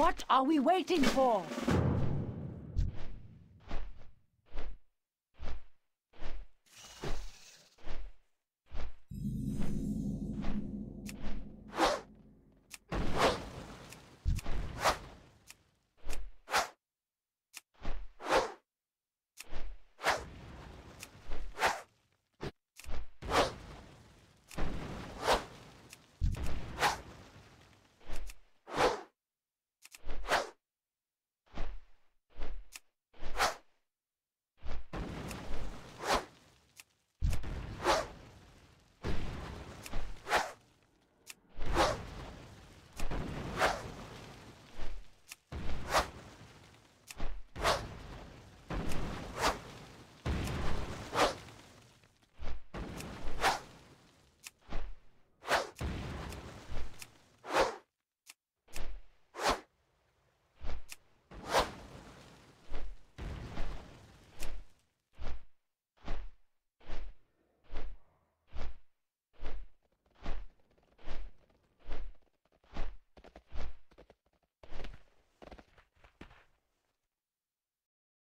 What are we waiting for?